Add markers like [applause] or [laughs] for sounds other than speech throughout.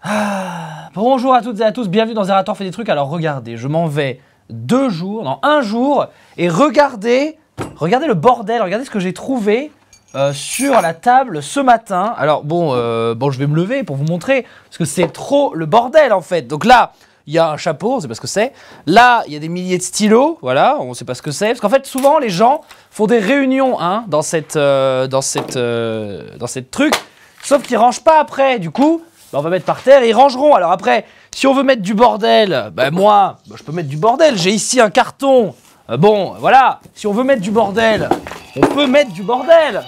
Ah, bonjour à toutes et à tous, bienvenue dans Zerator fait des trucs. Alors regardez, je m'en vais deux jours, non un jour, et regardez, regardez le bordel, regardez ce que j'ai trouvé euh, sur la table ce matin. Alors bon, euh, bon, je vais me lever pour vous montrer, parce que c'est trop le bordel en fait. Donc là, il y a un chapeau, on sait pas ce que c'est. Là, il y a des milliers de stylos, voilà, on sait pas ce que c'est. Parce qu'en fait, souvent, les gens font des réunions hein, dans cette, euh, dans cette, dans cette truc, sauf qu'ils rangent pas après. Du coup, bah, on va mettre par terre et ils rangeront. Alors après, si on veut mettre du bordel, bah, moi, bah, je peux mettre du bordel. J'ai ici un carton. Euh, bon, voilà, si on veut mettre du bordel, on peut mettre du bordel.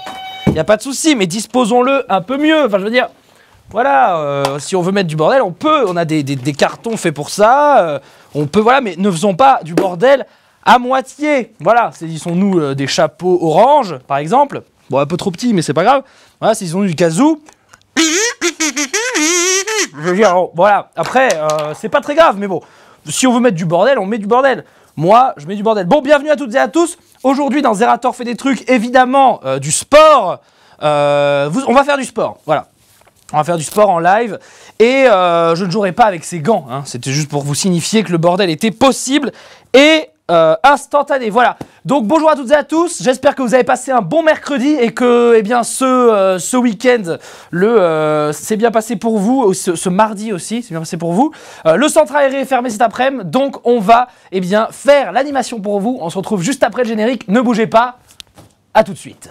Il n'y a pas de souci, mais disposons-le un peu mieux. Enfin, je veux dire, voilà, euh, si on veut mettre du bordel, on peut. On a des, cartons faits pour ça. euh, on peut, voilà, mais ne faisons pas du bordel à moitié. Voilà, saisissons-nous des chapeaux orange, par exemple. Bon, un peu trop petit, mais c'est pas grave. Voilà, saisissons-nous du kazoo. Je veux dire, voilà. Après, euh, c'est pas très grave, mais bon. Si on veut mettre du bordel, on met du bordel. Moi, je mets du bordel. Bon, bienvenue à toutes et à tous. Aujourd'hui, dans Zerator fait des trucs, évidemment, euh, du sport. Euh, on va faire du sport. Voilà. On va faire du sport en live. Et je ne jouerai pas avec ces gants. hein. C'était juste pour vous signifier que le bordel était possible et euh, instantané. Voilà. Donc bonjour à toutes et à tous. J'espère que vous avez passé un bon mercredi et que eh bien, ce, euh, ce week-end, le euh, c'est bien passé pour vous. Ce, ce mardi aussi, c'est bien passé pour vous. Euh, le centre aéré est fermé cet après-midi. Donc on va eh bien, faire l'animation pour vous. On se retrouve juste après le générique. Ne bougez pas. À tout de suite.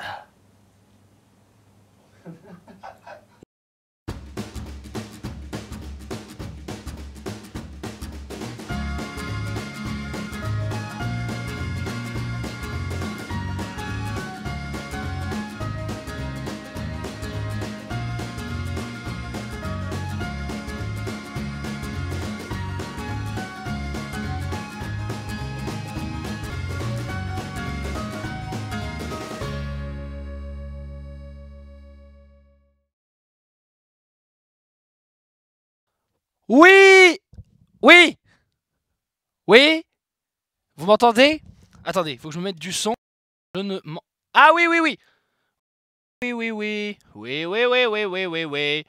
Oui Oui Oui Vous m'entendez? Attendez, faut que je me mette du son. Je ne Ah oui, oui, oui Oui, oui, oui. Oui, oui, oui, oui, oui, oui, oui.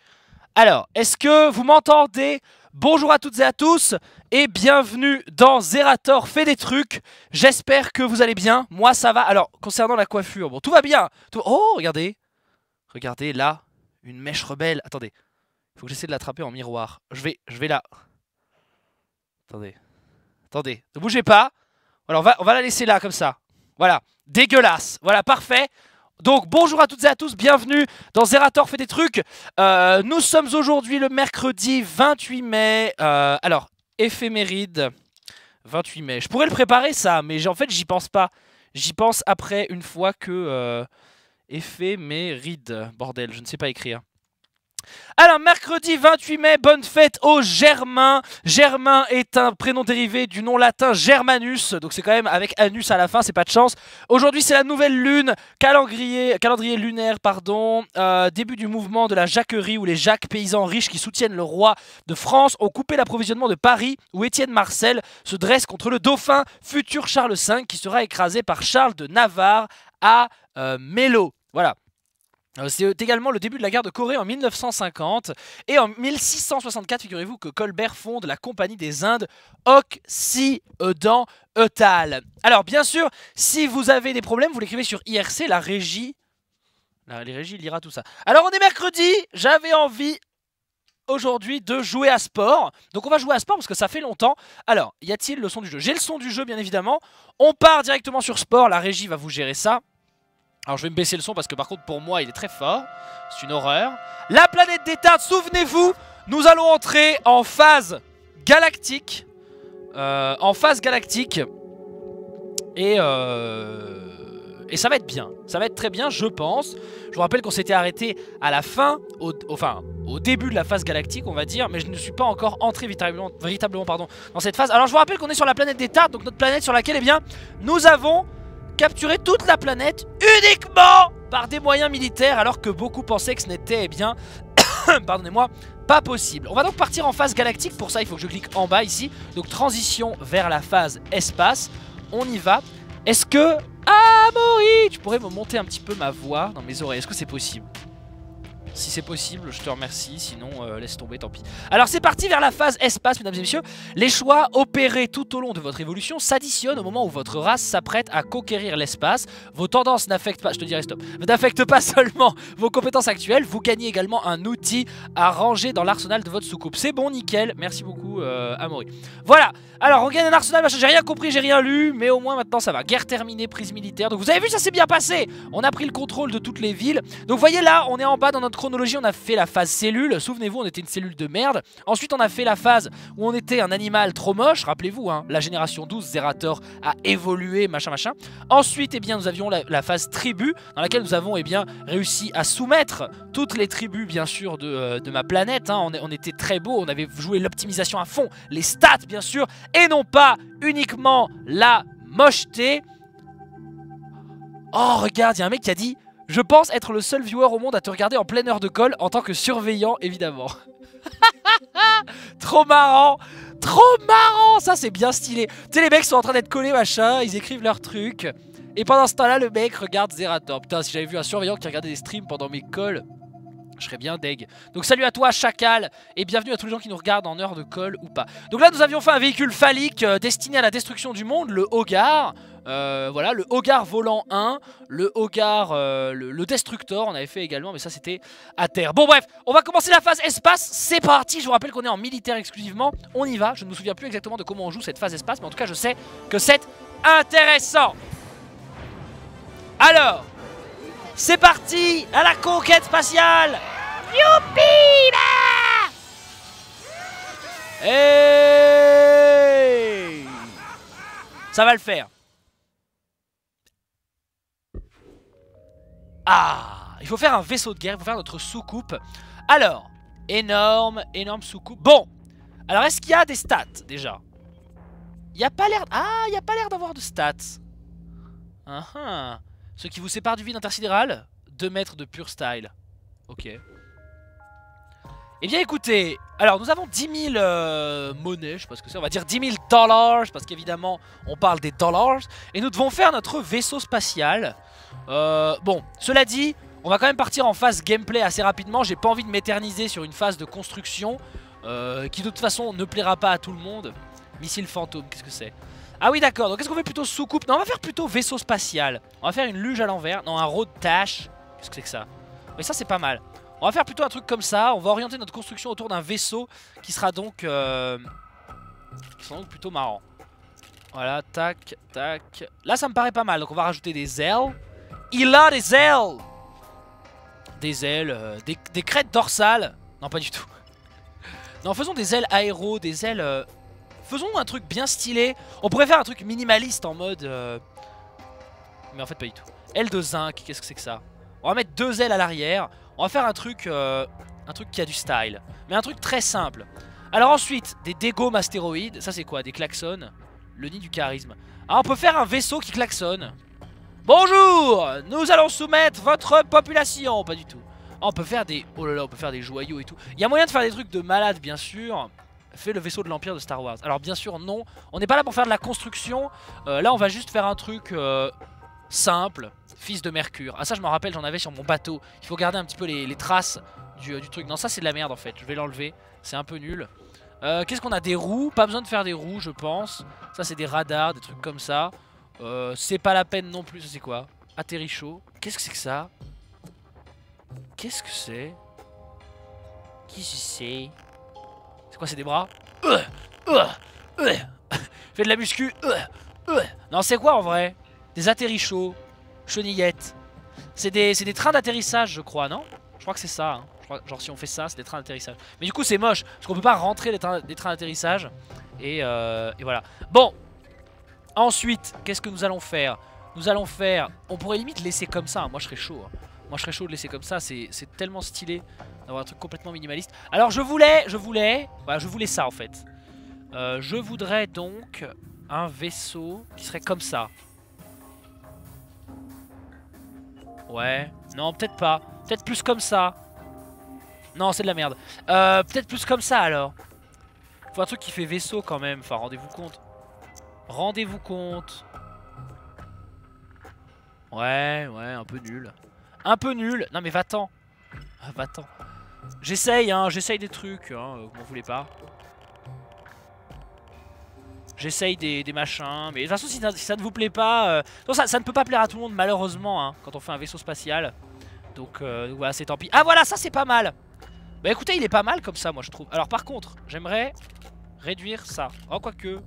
Alors, est-ce que vous m'entendez? Bonjour à toutes et à tous et bienvenue dans Zerator fait des trucs. J'espère que vous allez bien. Moi, ça va. Alors, concernant la coiffure, bon, tout va bien. Tout- Oh, regardez. Regardez là, une mèche rebelle. Attendez. Faut que j'essaie de l'attraper en miroir. Je vais, je vais là. Attendez. Attendez. Ne bougez pas. Voilà, on va, la laisser là, comme ça. Voilà. Dégueulasse. Voilà, parfait. Donc, bonjour à toutes et à tous. Bienvenue dans Zerator fait des trucs. Euh, nous sommes aujourd'hui le mercredi 28 mai. Euh, alors, éphéméride. 28 mai. Je pourrais le préparer, ça, mais en fait, j'y pense pas. J'y pense après, une fois que... Euh, éphéméride. Bordel, je ne sais pas écrire. Alors, mercredi 28 mai, bonne fête au Germain. Germain est un prénom dérivé du nom latin Germanus, donc c'est quand même avec anus à la fin, c'est pas de chance. Aujourd'hui, c'est la nouvelle lune, calendrier, calendrier lunaire, pardon. Euh, début du mouvement de la jacquerie où les jacques paysans riches qui soutiennent le roi de France ont coupé l'approvisionnement de Paris, où Étienne Marcel se dresse contre le dauphin, futur Charles V, qui sera écrasé par Charles de Navarre à euh, Mélo. Voilà. Euh, C'est également le début de la guerre de Corée en 1950. Et en 1664, figurez-vous que Colbert fonde la Compagnie des Indes Occidental. Alors, bien sûr, si vous avez des problèmes, vous l'écrivez sur IRC, la régie. La, les régies lira tout ça. Alors, on est mercredi, j'avais envie aujourd'hui de jouer à sport. Donc, on va jouer à sport parce que ça fait longtemps. Alors, y a-t-il le son du jeu? J'ai le son du jeu, bien évidemment. On part directement sur sport, la régie va vous gérer ça. Alors je vais me baisser le son parce que par contre pour moi il est très fort. C'est une horreur. La planète des tartes, souvenez-vous, nous allons entrer en phase galactique. Euh, en phase galactique. Et, euh, et ça va être bien. Ça va être très bien, je pense. Je vous rappelle qu'on s'était arrêté à la fin, au, enfin au début de la phase galactique, on va dire, mais je ne suis pas encore entré véritablement, véritablement pardon, dans cette phase. Alors je vous rappelle qu'on est sur la planète des tartes, donc notre planète sur laquelle, eh bien, nous avons capturer toute la planète uniquement par des moyens militaires alors que beaucoup pensaient que ce n'était eh bien [coughs] pardonnez-moi pas possible. On va donc partir en phase galactique. Pour ça il faut que je clique en bas ici. Donc transition vers la phase espace. On y va. Est-ce que Amaury tu pourrais me monter un petit peu ma voix dans mes oreilles. Est-ce que c'est possible? Si c'est possible, je te remercie. Sinon, euh, laisse tomber, tant pis. Alors, c'est parti vers la phase espace, mesdames et messieurs. Les choix opérés tout au long de votre évolution s'additionnent au moment où votre race s'apprête à conquérir l'espace. Vos tendances n'affectent pas, je te stop, n'affectent pas [laughs] seulement vos compétences actuelles. Vous gagnez également un outil à ranger dans l'arsenal de votre soucoupe. C'est bon, nickel. Merci beaucoup, euh, Amaury. Voilà. Alors, on gagne un arsenal, j'ai rien compris, j'ai rien lu, mais au moins maintenant ça va. Guerre terminée, prise militaire. Donc, vous avez vu, ça s'est bien passé. On a pris le contrôle de toutes les villes. Donc, vous voyez là, on est en bas dans notre chronologie, on a fait la phase cellule. Souvenez-vous, on était une cellule de merde. Ensuite, on a fait la phase où on était un animal trop moche. Rappelez-vous, hein, la génération 12, Zerator a évolué, machin, machin. Ensuite, eh bien, nous avions la, phase tribu, dans laquelle nous avons eh bien, réussi à soumettre toutes les tribus, bien sûr, de, euh, ma planète. Hein. On, on était très beau, on avait joué l'optimisation à fond, les stats, bien sûr, et non pas uniquement la mocheté. Oh, regarde, il y a un mec qui a dit je pense être le seul viewer au monde à te regarder en pleine heure de colle en tant que surveillant, évidemment. [laughs] Trop marrant Trop marrant Ça, c'est bien stylé. Tu sais, les mecs sont en train d'être collés, machin, ils écrivent leurs trucs. Et pendant ce temps-là, le mec regarde Zerator. Putain, si j'avais vu un surveillant qui regardait des streams pendant mes calls, je serais bien deg. Donc salut à toi Chacal et bienvenue à tous les gens qui nous regardent en heure de colle ou pas. Donc là nous avions fait un véhicule phallique euh, destiné à la destruction du monde, le Hogar. Euh, voilà, le Hogar volant 1, le Hogar, euh, le, Destructor, on avait fait également, mais ça c'était à terre. Bon bref, on va commencer la phase espace, c'est parti, je vous rappelle qu'on est en militaire exclusivement, on y va, je ne me souviens plus exactement de comment on joue cette phase espace, mais en tout cas je sais que c'est intéressant. Alors, c'est parti à la conquête spatiale Youpi Hey Ça va le faire. Ah Il faut faire un vaisseau de guerre, il faut faire notre soucoupe. Alors, énorme, énorme soucoupe. Bon Alors, est-ce qu'il y a des stats, déjà? Il n'y a pas l'air... Ah, il n'y a pas l'air d'avoir de stats. Uh -huh. Ce qui vous sépare du vide intersidéral 2 mètres de pur style. Ok. Eh bien écoutez, alors nous avons 10 000 euh, monnaies, je sais pas ce que c'est, on va dire 10 000 dollars, parce qu'évidemment on parle des dollars, et nous devons faire notre vaisseau spatial. Euh, bon, cela dit, on va quand même partir en phase gameplay assez rapidement, j'ai pas envie de m'éterniser sur une phase de construction, euh, qui de toute façon ne plaira pas à tout le monde. Missile fantôme, qu'est-ce que c'est? Ah oui d'accord, donc qu'est-ce qu'on fait plutôt soucoupe? Non, on va faire plutôt vaisseau spatial. On va faire une luge à l'envers, non un road dash, qu'est-ce que c'est que ça? Mais ça c'est pas mal. On va faire plutôt un truc comme ça. On va orienter notre construction autour d'un vaisseau qui sera donc, euh, qui sera donc plutôt marrant. Voilà, tac, tac. Là, ça me paraît pas mal. Donc, on va rajouter des ailes. Il a des ailes Des ailes, euh, des, crêtes dorsales. Non, pas du tout. Non, faisons des ailes aéro, des ailes... Euh, faisons un truc bien stylé. On pourrait faire un truc minimaliste en mode... Mais en fait, pas du tout. Aile de zinc, qu'est-ce que c'est que ça? On va mettre deux ailes à l'arrière. On va faire un truc, euh, un truc qui a du style. Mais un truc très simple. Alors ensuite, des dégommes astéroïdes. Ça c'est quoi? Des klaxons? Le nid du charisme. Ah, on peut faire un vaisseau qui klaxonne. Bonjour Nous allons soumettre votre population. Pas du tout. Ah, on peut faire des... Oh là là, on peut faire des joyaux et tout. Il y a moyen de faire des trucs de malade, bien sûr. Fait le vaisseau de l'Empire de Star Wars. Alors bien sûr, non. On n'est pas là pour faire de la construction. Euh, là, on va juste faire un truc euh, simple fils de Mercure. Ah ça je m'en rappelle, j'en avais sur mon bateau. Il faut garder un petit peu les, traces du, truc. Non ça c'est de la merde en fait, je vais l'enlever. C'est un peu nul. Euh, qu'est-ce qu'on a? Des roues, pas besoin de faire des roues je pense. Ça c'est des radars, des trucs comme ça. Euh, c'est pas la peine non plus, c'est quoi? Atterri chaud. Qu'est-ce que c'est que ça? Qu'est-ce que c'est? Qui c'est C'est? C'est des bras? [laughs] Fais de la muscu Non c'est quoi en vrai? Des atterris chauds Chenillette. C'est des, des, trains d'atterrissage, je crois, non? Je crois que c'est ça. Hein. genre, si on fait ça, c'est des trains d'atterrissage. Mais du coup, c'est moche. Parce qu'on peut pas rentrer des trains, d'atterrissage. Euh, et, voilà. Bon. Ensuite, qu'est-ce que nous allons faire? Nous allons faire... On pourrait limite laisser comme ça. Hein. Moi, je serais chaud. Hein. Moi, je serais chaud de laisser comme ça. C'est tellement stylé d'avoir un truc complètement minimaliste. Alors, je voulais... Je voulais... Voilà, je voulais ça, en fait. Euh, je voudrais donc un vaisseau qui serait comme ça. Ouais. Non, peut-être pas. Peut-être plus comme ça. Non, c'est de la merde. Euh, peut-être plus comme ça, alors. Faut un truc qui fait vaisseau, quand même. Enfin, rendez-vous compte. Rendez-vous compte. Ouais, ouais, un peu nul. Un peu nul. Non, mais va-t'en. Ah attends. J'essaye, hein, j'essaye des trucs, hein, vous m'en voulez pas. J'essaye des, machins, mais de toute façon si ça, ne vous plaît pas, euh, ça, ne peut pas plaire à tout le monde malheureusement hein, quand on fait un vaisseau spatial. Donc, euh, voilà, c'est tant pis. Ah voilà, ça c'est pas mal. Bah écoutez, il est pas mal comme ça moi je trouve. Alors par contre, j'aimerais réduire ça. Oh quoique.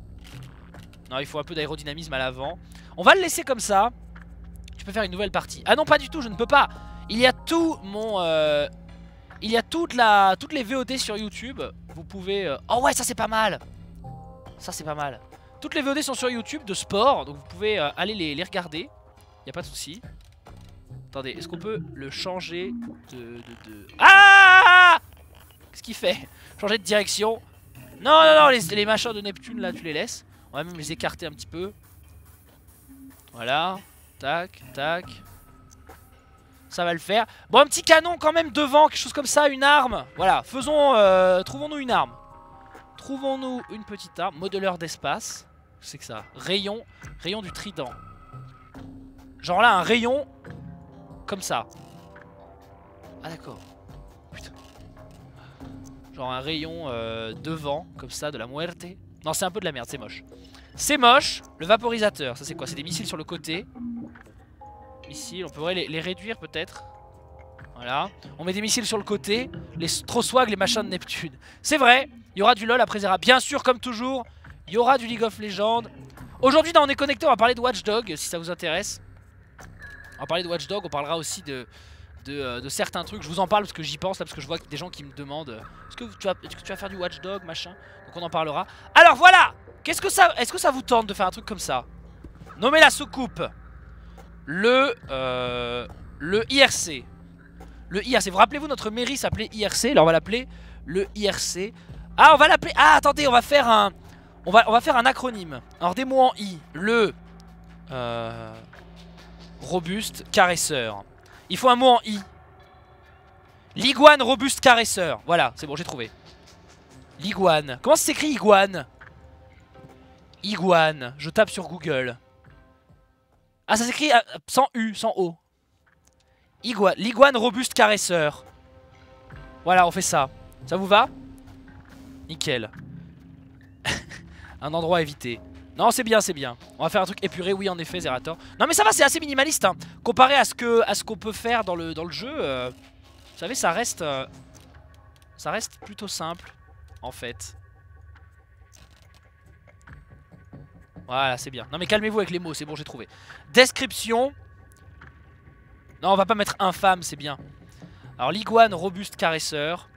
Non, il faut un peu d'aérodynamisme à l'avant. On va le laisser comme ça. Tu peux faire une nouvelle partie. Ah non, pas du tout, je ne peux pas. Il y a tout mon... Euh, il y a toutes les VOD sur YouTube. Vous pouvez... Euh, oh ouais, ça c'est pas mal. Ça c'est pas mal. Toutes les VOD sont sur YouTube de sport. Donc vous pouvez euh, aller les, regarder. Il n'y a pas de souci. Attendez, est-ce qu'on peut le changer de... de, Ah Qu'est-ce qu'il fait? Changer de direction. Non, non, non, les, les machins de Neptune là, tu les laisses. On va même les écarter un petit peu. Voilà. Tac, tac. Ça va le faire. Bon, un petit canon quand même devant, quelque chose comme ça, une arme. Voilà, faisons... Euh, trouvons-nous une arme. Trouvons-nous une petite arme. Modeleur d'espace. C'est que ça? Rayon. Rayon du trident. Genre là, un rayon comme ça. Ah d'accord. Genre un rayon euh, devant, comme ça, de la muerte. Non, c'est un peu de la merde, c'est moche. C'est moche. Le vaporisateur, ça c'est quoi? C'est des missiles sur le côté. Missiles, on pourrait les, réduire peut-être. Voilà. On met des missiles sur le côté. Les swag les machins de Neptune. C'est vrai, il y aura du LoL après Zera. Bien sûr, comme toujours, il y aura du League of Legends. Aujourd'hui, dans On est connecté, on va parler de Watchdog, si ça vous intéresse. On va parler de Watchdog, on parlera aussi de, euh, de, certains trucs. Je vous en parle parce que j'y pense, là, parce que je vois des gens qui me demandent euh, est-ce que, tu vas, que tu vas faire du Watchdog, machin? Donc on en parlera. Alors voilà Qu'est-ce que ça... Est-ce que ça vous tente de faire un truc comme ça? Nommez la soucoupe le, euh, le IRC. Le IRC. Vous rappelez-vous, notre mairie s'appelait IRC. Alors on va l'appeler le IRC. Ah, on va l'appeler... Ah, attendez, on va faire un... On va, faire un acronyme. Alors des mots en I. Le... Euh, robuste caresseur. Il faut un mot en I. L'iguane robuste caresseur. Voilà, c'est bon, j'ai trouvé. L'iguane. Comment s'écrit iguane? Iguane. Je tape sur Google. Ah, ça s'écrit euh, sans U, sans O. Iguane. L'iguane robuste caresseur. Voilà, on fait ça. Ça vous va? Nickel. [laughs] un endroit à éviter. Non, c'est bien, c'est bien. On va faire un truc épuré, oui, en effet, Zerator. Non, mais ça va, c'est assez minimaliste. Hein. Comparé à ce qu'on peut faire dans le, jeu, euh, vous savez, ça reste, euh, ça reste plutôt simple, en fait. Voilà, c'est bien. Non mais calmez-vous avec les mots, c'est bon, j'ai trouvé. Description. Non, on va pas mettre infâme, c'est bien. Alors, l'iguane robuste caresseur.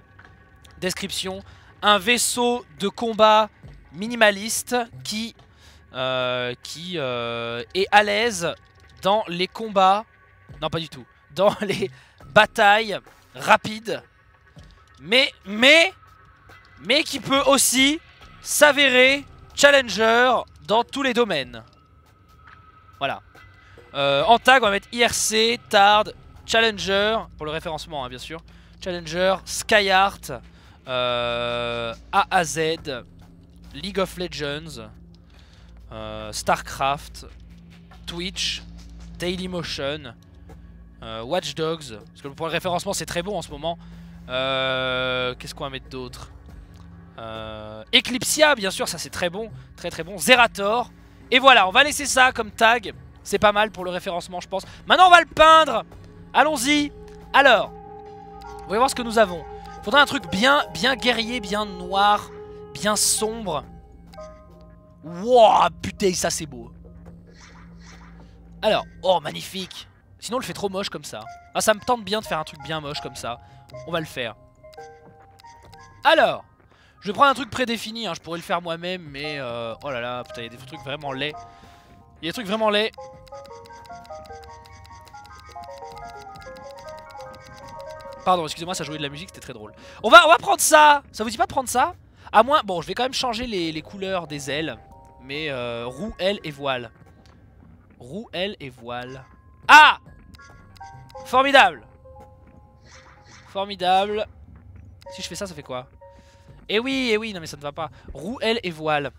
Description. Un vaisseau de combat minimaliste qui, euh, euh, est à l'aise dans les combats. Non, pas du tout. Dans [laughs] les batailles rapides. Mais qui peut aussi s'avérer challenger dans tous les domaines. Voilà. Euh, en tag, on va mettre IRC, Tard, Challenger, pour le référencement hein, bien sûr. Challenger, Skyheart, euh, AAZ, League of Legends, euh, StarCraft, Twitch, Dailymotion, euh, Watch Dogs. Parce que pour le référencement, c'est très bon en ce moment. Qu'est-ce qu'on va mettre d'autre? Euh, Eclipsia, bien sûr, ça c'est très bon. Très très bon. Zerator. Et voilà, on va laisser ça comme tag. C'est pas mal pour le référencement, je pense. Maintenant, on va le peindre. Allons-y. Alors, voyez voir ce que nous avons. Faudrait un truc bien, bien guerrier, bien noir, bien sombre. Wouah, putain, ça c'est beau. Alors, oh, magnifique. Sinon, on le fait trop moche comme ça. Ah, ça me tente bien de faire un truc bien moche comme ça. On va le faire. Alors, je vais prendre un truc prédéfini, hein, je pourrais le faire moi-même, mais euh, oh là là, putain, il y a des trucs vraiment laids. Il y a des trucs vraiment laids. Pardon, excusez-moi, ça jouait de la musique, c'était très drôle. On va, on va prendre ça Ça vous dit pas de prendre ça? À moins, bon, je vais quand même changer les, couleurs des ailes. Mais euh, roue, aile et voile. Roue, aile et voile. Ah Formidable Formidable. Si je fais ça, ça fait quoi? Eh oui, eh oui, non mais ça ne va pas. Roue, aile et voile.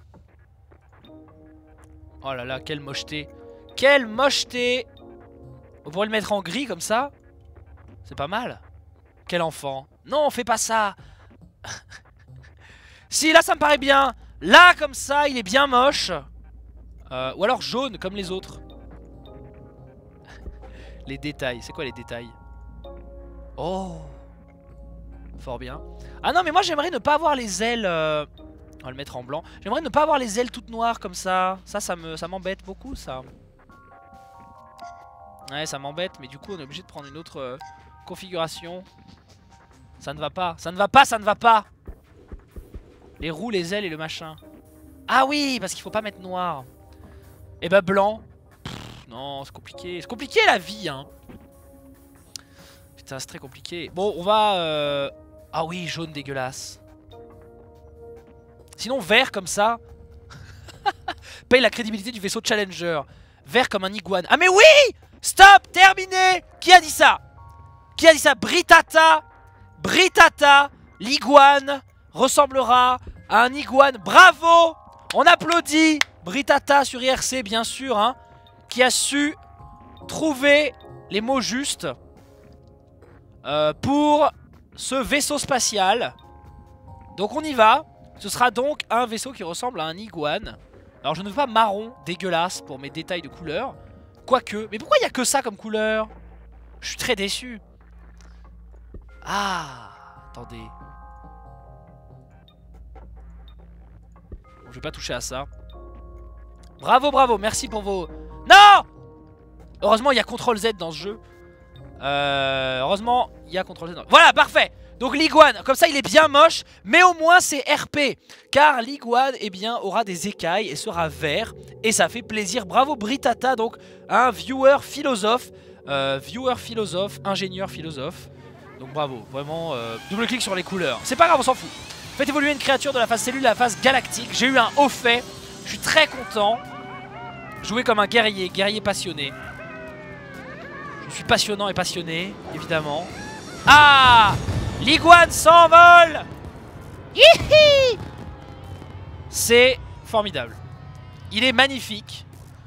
Oh là là, quelle mocheté. Quelle mocheté On pourrait le mettre en gris comme ça. C'est pas mal. Quel enfant. Non, fais pas ça. [laughs] si, là, ça me paraît bien. Là, comme ça, il est bien moche. Euh, ou alors jaune, comme les autres. [laughs] les détails. C'est quoi les détails? Oh Fort bien. Ah non, mais moi, j'aimerais ne pas avoir les ailes... Euh, on va le mettre en blanc. J'aimerais ne pas avoir les ailes toutes noires comme ça. Ça, ça m'embête beaucoup, ça. Ouais, ça m'embête, mais du coup, on est obligé de prendre une autre euh, configuration. Ça ne va pas, ça ne va pas, ça ne va pas Les roues, les ailes et le machin. Ah oui, parce qu'il faut pas mettre noir. Et eh bah ben, blanc. non, c'est compliqué. C'est compliqué la vie, hein. Putain, c'est très compliqué. Bon, on va... Euh, ah oui, jaune dégueulasse. Sinon, vert comme ça. [laughs] Paye la crédibilité du vaisseau Challenger. Vert comme un iguane. Ah mais oui Stop Terminé Qui a dit ça? Qui a dit ça? Britata Britata L'iguane ressemblera à un iguane. Bravo On applaudit Britata sur IRC, bien sûr, hein, qui a su trouver les mots justes euh, pour ce vaisseau spatial. Donc on y va. Ce sera donc un vaisseau qui ressemble à un iguane. Alors je ne veux pas marron, dégueulasse pour mes détails de couleur. Quoique. Mais pourquoi il n'y a que ça comme couleur? Je suis très déçu. Ah Attendez. Bon, je vais pas toucher à ça. Bravo, bravo. Merci pour vos... Non Heureusement, il y a CTRL Z dans ce jeu. Euh, heureusement, il y a CTRL Z. Voilà, parfait donc l'iguane, comme ça il est bien moche, mais au moins c'est RP. Car l'iguane eh bien, aura des écailles et sera vert. Et ça fait plaisir. Bravo Britata, donc un viewer philosophe. Euh, viewer philosophe, ingénieur philosophe. Donc bravo, vraiment, euh, double clic sur les couleurs. C'est pas grave, on s'en fout. Faites évoluer une créature de la phase cellule à la phase galactique. J'ai eu un haut fait, je suis très content. Jouer comme un guerrier, guerrier passionné. Je suis passionnant et passionné, évidemment. Ah L'iguane s'envole C'est formidable. Il est magnifique.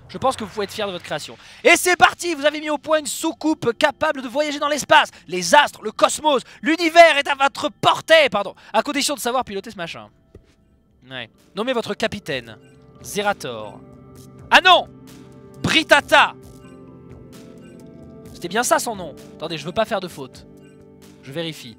Je pense que vous pouvez être fier de votre création. Et c'est parti Vous avez mis au point une soucoupe capable de voyager dans l'espace. Les astres, le cosmos, l'univers est à votre portée, pardon. À condition de savoir piloter ce machin. Ouais. Nommez votre capitaine. Zerator. Ah non Britata C'était bien ça son nom. Attendez, je veux pas faire de faute. Je vérifie.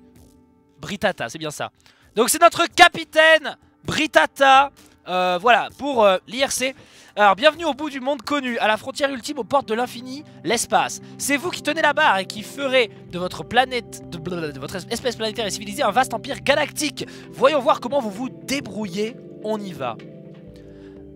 Britata, c'est bien ça. Donc c'est notre capitaine Britata, euh, voilà, pour euh, l'IRC. Alors, bienvenue au bout du monde connu, à la frontière ultime, aux portes de l'infini, l'espace. C'est vous qui tenez la barre et qui ferez de votre planète, de, de, votre espèce planétaire et civilisée un vaste empire galactique. Voyons voir comment vous vous débrouillez. On y va.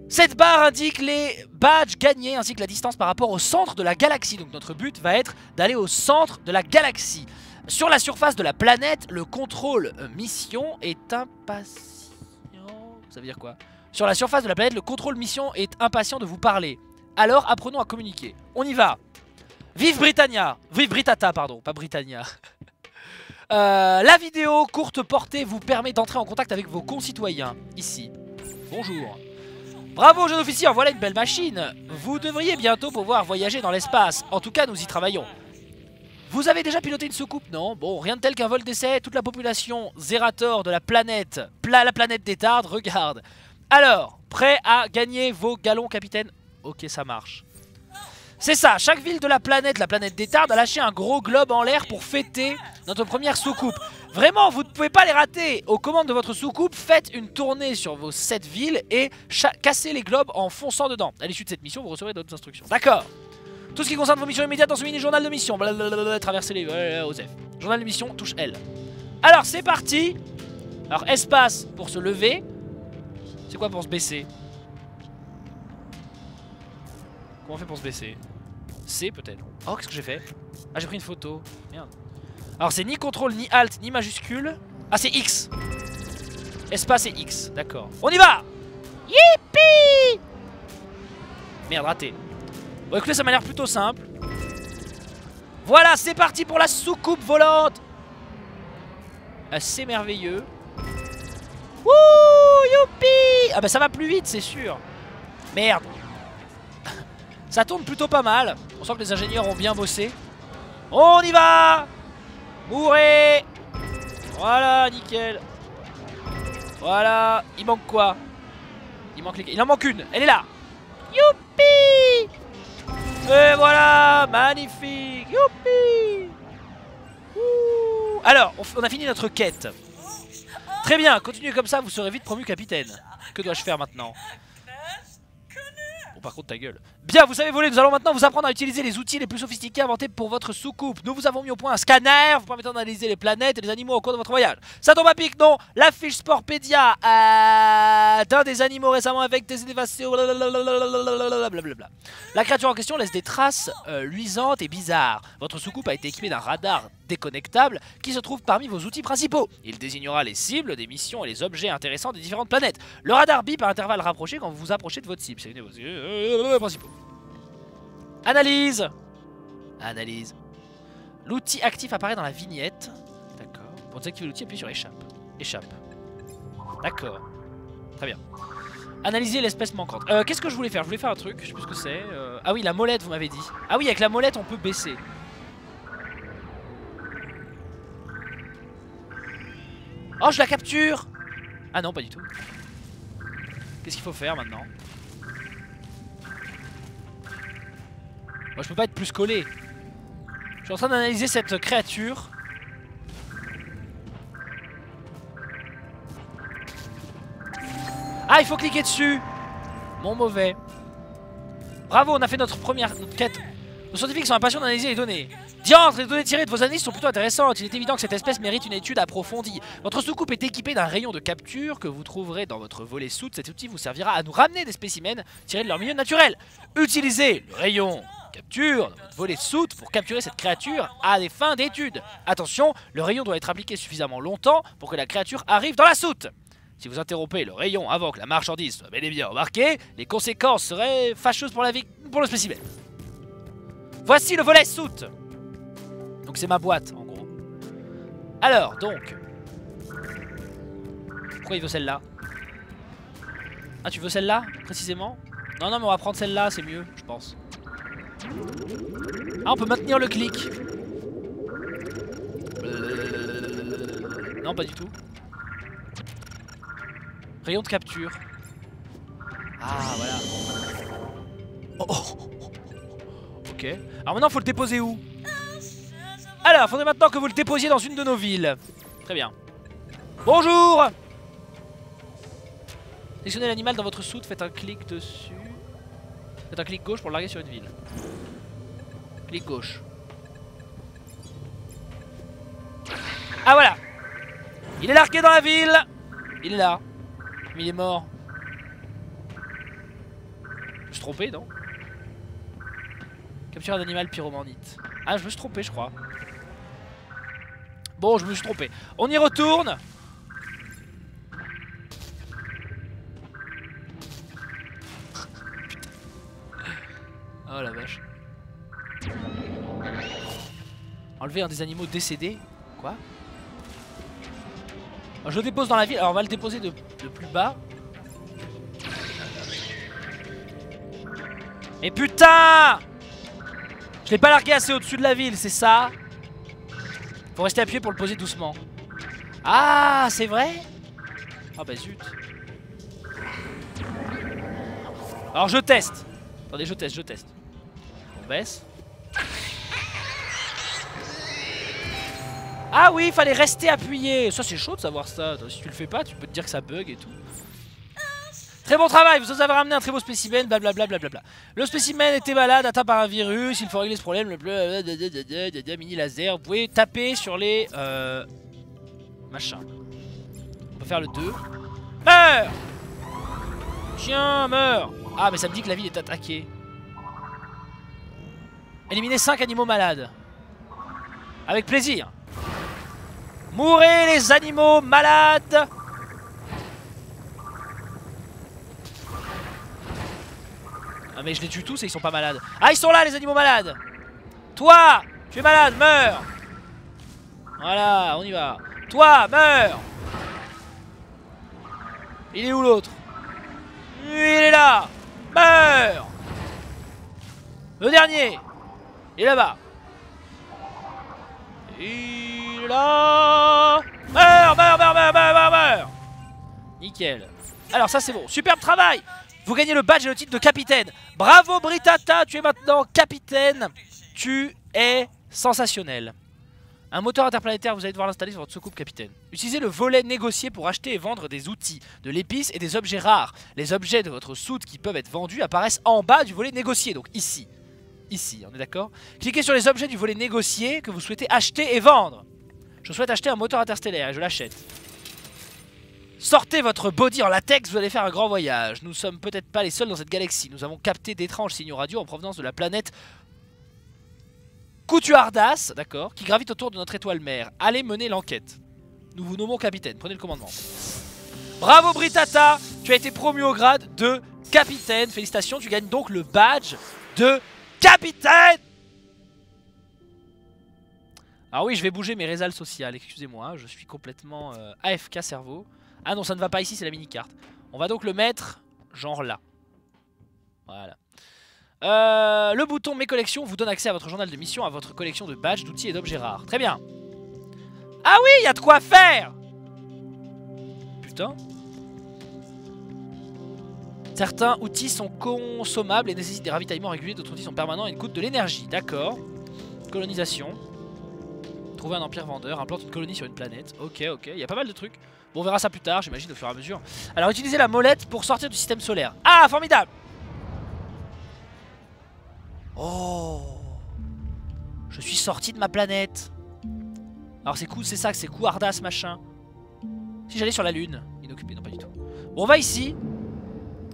Cette barre indique les badges gagnés ainsi que la distance par rapport au centre de la galaxie. Donc notre but va être d'aller au centre de la galaxie. Sur la surface de la planète, le contrôle euh, mission est impatient. Ça veut dire quoi? Sur la surface de la planète, le contrôle mission est impatient de vous parler. Alors apprenons à communiquer. On y va. Vive Britannia Vive Britata, pardon, pas Britannia. [laughs] Euh, la vidéo courte portée vous permet d'entrer en contact avec vos concitoyens. Ici. Bonjour. Bravo jeune officier, voilà une belle machine. Vous devriez bientôt pouvoir voyager dans l'espace. En tout cas, nous y travaillons. Vous avez déjà piloté une soucoupe Non? Bon, rien de tel qu'un vol d'essai. Toute la population Zerator de la planète, la planète des Tardes, regarde. Alors, prêt à gagner vos galons, capitaine? Ok, ça marche. C'est ça, chaque ville de la planète, la planète des Tardes, a lâché un gros globe en l'air pour fêter notre première soucoupe. Vraiment, vous ne pouvez pas les rater. Aux commandes de votre soucoupe, faites une tournée sur vos 7 villes et cassez les globes en fonçant dedans. À l'issue de cette mission, vous recevrez d'autres instructions. D'accord tout ce qui concerne vos missions immédiates dans ce mini-journal de mission. Blablabla, traverser les... Osef. Journal de mission, touche L. Alors, c'est parti Alors, espace pour se lever. C'est quoi pour se baisser? Comment on fait pour se baisser? C peut-être. Oh, qu'est-ce que j'ai fait? Ah, j'ai pris une photo. Merde. Alors, c'est ni contrôle, ni alt, ni majuscule. Ah, c'est X. Espace et X, d'accord. On y va! Yippee Merde, raté. Bon écoutez ça m'a l'air plutôt simple. Voilà c'est parti pour la soucoupe volante! C'est merveilleux. Wouh Youpi! Ah bah ça va plus vite c'est sûr. Merde. Ça tourne plutôt pas mal. On sent que les ingénieurs ont bien bossé. On y va Mourez Voilà, nickel. Voilà. Il manque quoi? Il manque les... Il en manque une. Elle est là. Youpi Et voilà Magnifique Youpi Alors, on, a fini notre quête. Très bien, continuez comme ça, vous serez vite promu capitaine. Que dois-je faire maintenant? Par contre, ta gueule. Bien, vous savez voler, nous allons maintenant vous apprendre à utiliser les outils les plus sophistiqués inventés pour votre soucoupe. Nous vous avons mis au point un scanner vous permettant d'analyser les planètes et les animaux au cours de votre voyage. Ça tombe à pic, non La fiche Sportpedia euh, d'un des animaux récemment avec des. Blablabla. La créature en question laisse des traces euh, luisantes et bizarres. Votre soucoupe a été équipée d'un radar déconnectable qui se trouve parmi vos outils principaux. Il désignera les cibles des missions et les objets intéressants des différentes planètes. Le radar bip à intervalles rapprochés quand vous vous approchez de votre cible. C'est une de vos principaux. Analyse Analyse. L'outil actif apparaît dans la vignette. D'accord. Pour désactiver l'outil, appuyez sur échappe. Échappe. D'accord. Très bien. Analyser l'espèce manquante. Euh, Qu'est-ce que je voulais faire? Je voulais faire un truc, je sais plus ce que c'est. Euh, ah oui, la molette, vous m'avez dit. Ah oui, avec la molette, on peut baisser. Oh, je la capture Ah non, pas du tout. Qu'est-ce qu'il faut faire maintenant Moi je peux pas être plus collé. Je suis en train d'analyser cette créature. Ah il faut cliquer dessus Mon mauvais. Bravo on a fait notre première quête. Nos scientifiques sont impatients d'analyser les données. Diantre, les données tirées de vos analyses sont plutôt intéressantes. Il est évident que cette espèce mérite une étude approfondie. Votre soucoupe est équipée d'un rayon de capture que vous trouverez dans votre volet soute. Cet outil vous servira à nous ramener des spécimens tirés de leur milieu naturel. Utilisez le rayon capture dans votre volet soute pour capturer cette créature à des fins d'étude. Attention, le rayon doit être appliqué suffisamment longtemps pour que la créature arrive dans la soute. Si vous interrompez le rayon avant que la marchandise soit bel et bien embarquée, les conséquences seraient fâcheuses pour, la vie, pour le spécimen. Voici le volet soute. C'est ma boîte en gros. Alors, donc... Pourquoi il veut celle-là? Ah, tu veux celle-là, précisément? Non, non, mais on va prendre celle-là, c'est mieux, je pense. Ah, on peut maintenir le clic. Non, pas du tout. Rayon de capture. Ah, voilà. Oh, oh. Ok. Alors maintenant, faut le déposer où? Alors, faudrait maintenant que vous le déposiez dans une de nos villes. Très bien. Bonjour Sélectionnez l'animal dans votre soute, faites un clic dessus. Faites un clic gauche pour le larguer sur une ville. Clic gauche. Ah voilà Il est largué dans la ville Il est là. Mais il est mort. Je me suis trompé, non? Capture un animal pyromandite. Ah, je me suis trompé, je crois. Bon, je me suis trompé. On y retourne Oh la vache. Enlever un des animaux décédés Quoi? Je le dépose dans la ville. Alors on va le déposer de, plus bas. Mais putain Je l'ai pas largué assez au-dessus de la ville, c'est ça? Faut rester appuyé pour le poser doucement. Ah, c'est vrai? Ah bah zut. Alors je teste. Attendez, je teste, je teste. On baisse. Ah oui, il fallait rester appuyé. Ça, c'est chaud de savoir ça. Si tu le fais pas, tu peux te dire que ça bug et tout. Très bon travail, vous avez ramené un très beau spécimen, blablabla. Bla le spécimen était malade, atteint par un virus, il faut régler ce problème, le bleu, mini laser. Vous pouvez taper sur les... Euh, machin. On peut faire le 2. Meurs Tiens, meurs Ah, mais ça me dit que la ville est attaquée. Éliminer 5 animaux malades. Avec plaisir. Mourez les animaux malades Ah mais je les tue tous et ils sont pas malades. Ah ils sont là les animaux malades. Toi Tu es malade, meurs. Voilà, on y va. Toi, meurs. Il est où l'autre? Il est là. Meurs. Le dernier Il est là-bas. Il celui-là Meurs, meurs, meurs, meurs, meurs, meurs, meurs. Nickel. Alors ça c'est bon. Superbe travail Vous gagnez le badge et le titre de capitaine. Bravo Britata, tu es maintenant capitaine. Tu es sensationnel. Un moteur interplanétaire, vous allez devoir l'installer sur votre soucoupe capitaine. Utilisez le volet négocié pour acheter et vendre des outils, de l'épice et des objets rares. Les objets de votre soute qui peuvent être vendus apparaissent en bas du volet négocié, donc ici. Ici, on est d'accord? Cliquez sur les objets du volet négocié que vous souhaitez acheter et vendre. Je souhaite acheter un moteur interstellaire et je l'achète. Sortez votre body en latex, vous allez faire un grand voyage. Nous sommes peut-être pas les seuls dans cette galaxie. Nous avons capté d'étranges signaux radio en provenance de la planète Coutuardas, d'accord, qui gravite autour de notre étoile mère. Allez mener l'enquête. Nous vous nommons capitaine, prenez le commandement. Bravo Britata, tu as été promu au grade de capitaine. Félicitations, tu gagnes donc le badge de capitaine Alors oui, je vais bouger mes réseaux sociales, excusez-moi, je suis complètement euh, AFK cerveau. Ah non, ça ne va pas ici, c'est la mini-carte. On va donc le mettre genre là. Voilà. Euh, le bouton Mes collections vous donne accès à votre journal de mission, à votre collection de badges, d'outils et d'objets rares. Très bien. Ah oui, il y a de quoi faire Putain. Certains outils sont consommables et nécessitent des ravitaillements réguliers, d'autres outils sont permanents et coûtent de l'énergie. D'accord. Colonisation. Trouver un empire vendeur, implante une colonie sur une planète. Ok, ok, il y a pas mal de trucs. Bon, on verra ça plus tard, j'imagine, au fur et à mesure. Alors, utilisez la molette pour sortir du système solaire. Ah, formidable Oh Je suis sorti de ma planète. Alors c'est cool, c'est ça, c'est Ardas machin. Si j'allais sur la lune, inoccupé, non pas du tout. Bon, on va ici.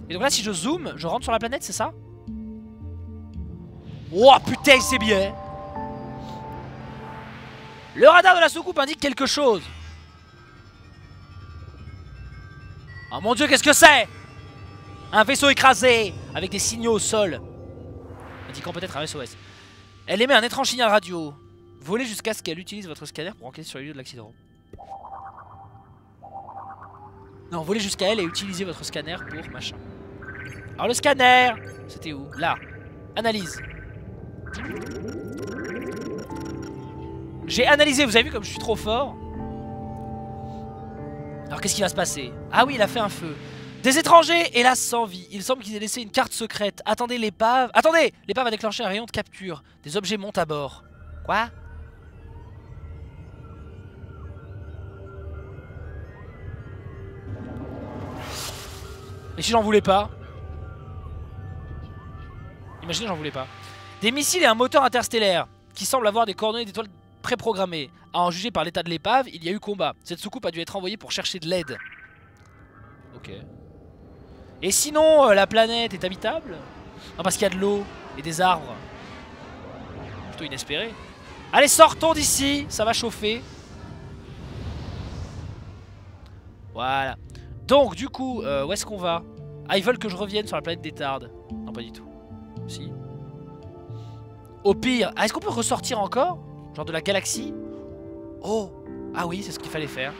Et donc là, si je zoome, je rentre sur la planète, c'est ça? Oh putain, c'est bien Le radar de la soucoupe indique quelque chose. Oh mon dieu, qu'est-ce que c'est? Un vaisseau écrasé, avec des signaux au sol indiquant peut-être un SOS. Elle émet un étrange signal radio. Volez jusqu'à ce qu'elle utilise votre scanner pour enquêter sur le lieu de l'accident. Non, volez jusqu'à elle et utilisez votre scanner pour machin. Alors le scanner, c'était où? Là. Analyse. J'ai analysé, vous avez vu comme je suis trop fort Alors qu'est-ce qui va se passer? Ah oui, il a fait un feu. Des étrangers, hélas sans vie. Il semble qu'ils aient laissé une carte secrète. Attendez l'épave. Attendez L'épave a déclenché un rayon de capture. Des objets montent à bord. Quoi? Et si j'en voulais pas Imaginez j'en voulais pas. Des missiles et un moteur interstellaire qui semblent avoir des coordonnées d'étoiles préprogrammées. À en juger par l'état de l'épave, il y a eu combat. Cette soucoupe a dû être envoyée pour chercher de l'aide. Ok. Et sinon, euh, la planète est habitable? Non, parce qu'il y a de l'eau et des arbres. Plutôt inespéré. Allez, sortons d'ici, ça va chauffer. Voilà. Donc, du coup, euh, où est-ce qu'on va? Ah, ils veulent que je revienne sur la planète des Tardes. Non, pas du tout. Si. Au pire, ah, est-ce qu'on peut ressortir encore? Genre de la galaxie Oh Ah oui, c'est ce qu'il fallait faire.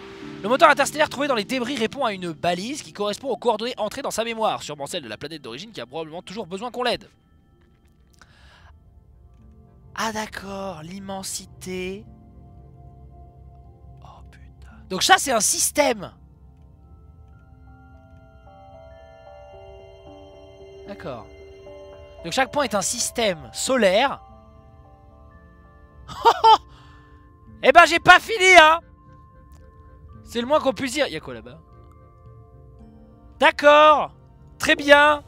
Le moteur interstellaire trouvé dans les débris répond à une balise qui correspond aux coordonnées entrées dans sa mémoire, sûrement celle de la planète d'origine qui a probablement toujours besoin qu'on l'aide. Ah d'accord, l'immensité. Oh putain. Donc ça c'est un système. D'accord. Donc chaque point est un système solaire. [laughs] eh ben j'ai pas fini hein c'est le moins qu'on puisse dire. Il y a quoi là-bas? D'accord Très bien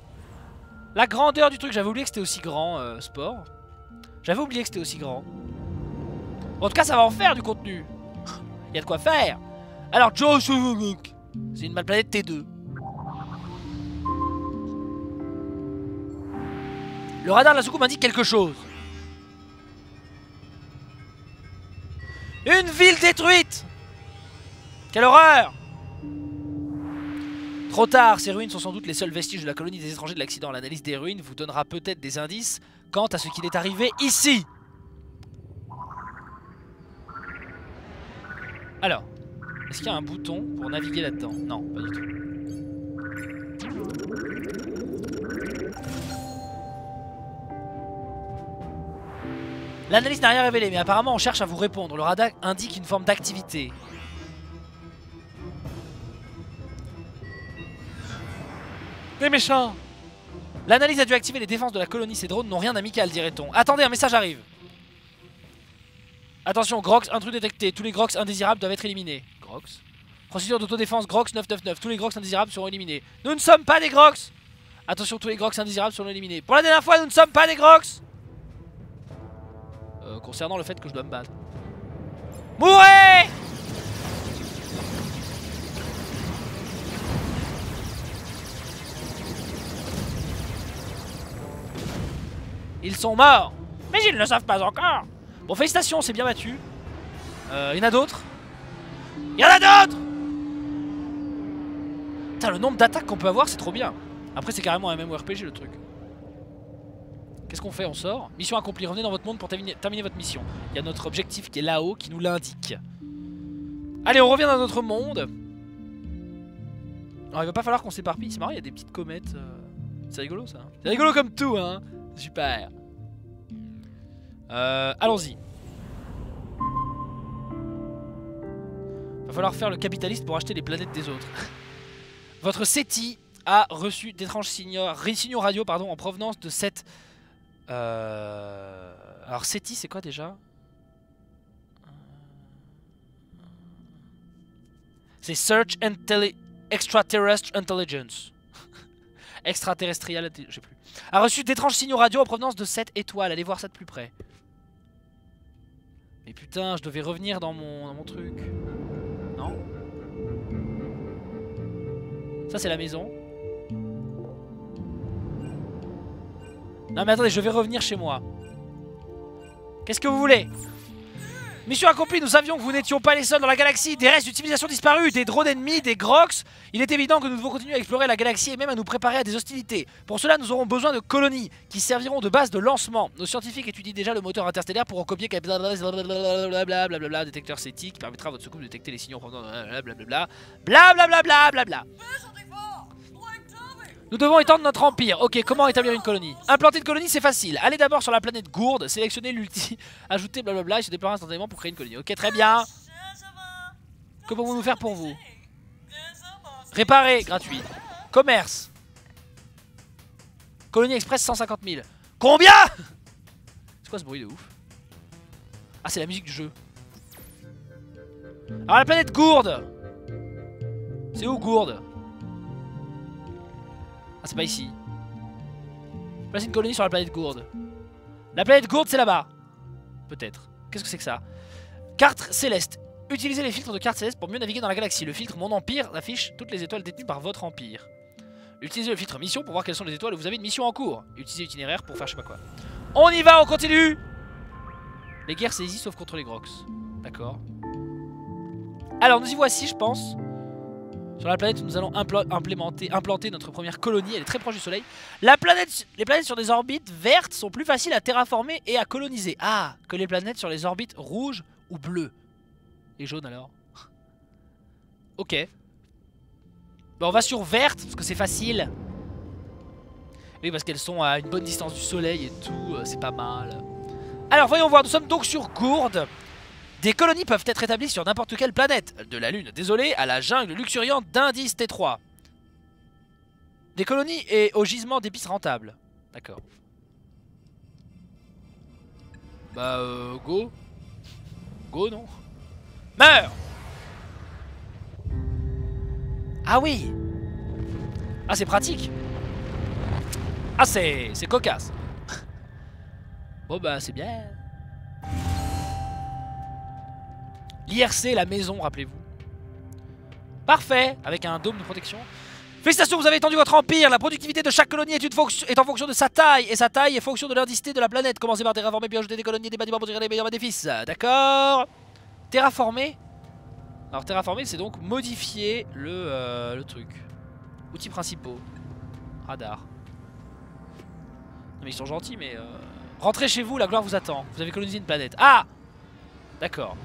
La grandeur du truc. J'avais oublié que c'était aussi grand, euh, sport. J'avais oublié que c'était aussi grand. en tout cas, ça va en faire du contenu. [laughs] Il a de quoi faire. Alors, Joe c'est une planète T2. Le radar de la soucoupe indique quelque chose. Une ville détruite quelle horreur Trop tard, ces ruines sont sans doute les seuls vestiges de la colonie des étrangers de l'accident. L'analyse des ruines vous donnera peut-être des indices quant à ce qu'il est arrivé ici. Alors, est-ce qu'il y a un bouton pour naviguer là-dedans? Non, pas du tout. L'analyse n'a rien révélé, mais apparemment on cherche à vous répondre. Le radar indique une forme d'activité. Les méchants L'analyse a dû activer les défenses de la colonie. Ces drones n'ont rien d'amical, dirait-on. Attendez, un message arrive. Attention, Grox, intrus détecté. Tous les Grox indésirables doivent être éliminés. Grox Procédure d'autodéfense Grox 999. Tous les Grox indésirables seront éliminés. Nous ne sommes pas des Grox Attention, tous les Grox indésirables seront éliminés. Pour la dernière fois, nous ne sommes pas des Grox euh, Concernant le fait que je dois me battre. Mourez Ils sont morts Mais ils ne le savent pas encore Bon, félicitations, c'est bien battu. Euh, il y en a d'autres? Il y en a d'autres Putain, le nombre d'attaques qu'on peut avoir, c'est trop bien. Après, c'est carrément un MMORPG le truc. Qu'est-ce qu'on fait On sort Mission accomplie. Revenez dans votre monde pour terminer, votre mission. Il y a notre objectif qui est là-haut, qui nous l'indique. Allez, on revient dans notre monde. Alors, il va pas falloir qu'on s'éparpille. C'est marrant, il y a des petites comètes. Euh, c'est rigolo ça. C'est rigolo comme tout, hein. Super. Euh, Allons-y. Va falloir faire le capitaliste pour acheter les planètes des autres. [laughs] Votre SETI a reçu d'étranges signaux, signaux radio pardon, en provenance de cette... Euh... Alors SETI c'est quoi déjà? C'est Search Intelli [laughs] Extraterrestrial Intelligence. Extraterrestrial, je sais plus. A reçu d'étranges signaux radio en provenance de cette étoile. Allez voir ça de plus près. Mais putain, je devais revenir dans mon, dans mon truc. Non? Ça, c'est la maison. Non mais attendez, je vais revenir chez moi. Qu'est-ce que vous voulez Mission accomplie, nous savions que vous n'étions pas les seuls dans la galaxie. Des restes d'utilisation disparus, des drones ennemis, des grox. Il est évident que nous devons continuer à explorer la galaxie et même à nous préparer à des hostilités. Pour cela, nous aurons besoin de colonies qui serviront de base de lancement. Nos scientifiques étudient déjà le moteur interstellaire pour recopier blablabla, détecteur CETI qui permettra à votre secours de détecter les signaux blablabla. Blablabla, blablabla. Nous devons étendre notre empire. Ok, comment établir une colonie? Implanter une colonie, c'est facile. Allez d'abord sur la planète Gourde, sélectionnez l'ulti, [laughs] ajoutez blablabla et se déployer instantanément pour créer une colonie. Ok, très bien. Que pouvons-nous faire pour vous? Réparer, gratuit. Commerce. Colonie express 150 000. Combien? C'est quoi ce bruit de ouf? Ah, c'est la musique du jeu. Alors la planète Gourde C'est où Gourde? Ah, c'est pas ici. Place une colonie sur la planète Gourde. La planète Gourde, c'est là-bas. Peut-être. Qu'est-ce que c'est que ça? Carte céleste. Utilisez les filtres de carte céleste pour mieux naviguer dans la galaxie. Le filtre Mon Empire affiche toutes les étoiles détenues par votre empire. Utilisez le filtre Mission pour voir quelles sont les étoiles où vous avez une mission en cours. Utilisez l'itinéraire pour faire je sais pas quoi. On y va, on continue Les guerres c'est sauf contre les Grox. D'accord. Alors nous y voici je pense. Sur la planète où nous allons implanter notre première colonie, elle est très proche du soleil. Les planètes sur des orbites vertes sont plus faciles à terraformer et à coloniser. Ah, que les planètes sur les orbites rouges ou bleues. Et jaunes alors [laughs] Ok. Bon, on va sur verte parce que c'est facile. Oui, parce qu'elles sont à une bonne distance du soleil et tout, euh, c'est pas mal. Alors, voyons voir, nous sommes donc sur Gourde. Des colonies peuvent être établies sur n'importe quelle planète, de la Lune, désolé, à la jungle luxuriante d'Indice T3. Des colonies et au gisement d'épices rentables. D'accord. Bah euh, go. Go non Meurs Ah oui Ah c'est pratique Ah c'est cocasse [laughs] Bon bah c'est bien L'IRC, la maison, rappelez-vous. Parfait, avec un dôme de protection. Félicitations, vous avez étendu votre empire. La productivité de chaque colonie est, une est en fonction de sa taille. Et sa taille est fonction de l'indicité de la planète. Commencez par terraformer puis ajouter des colonies et des bâtiments pour tirer les meilleurs bénéfices. D'accord Terraformer. Alors terraformer, c'est donc modifier le, euh, truc. Outils principaux. Radar. Non mais ils sont gentils, mais... Euh... Rentrez chez vous, la gloire vous attend. Vous avez colonisé une planète. Ah D'accord.